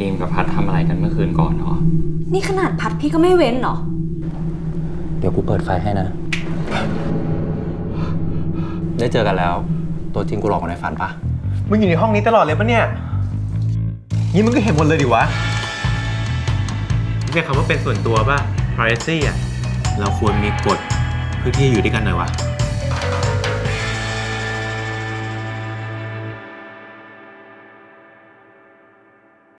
ดีมกับพัดทำอะไรกันเมื่อคืนก่อนเนาะนี่ขนาดพัดพี่ก็ไม่เว้นเหรอ เดี๋ยวกูเปิดไฟให้นะ ได้เจอกันแล้ว ตัวจริงกูหลอกกว่ในฝันปะมึงอยู่ในห้องนี้ตลอดเลยปะเนี่ย นี่มึงก็เห็นหมดเลยดิวะไม่ใช่คำว่าเป็นส่วนตัวป่ะ privacy อะ เราควรมีกฎเพื่อที่จะอยู่ด้วยกันหน่อยวะ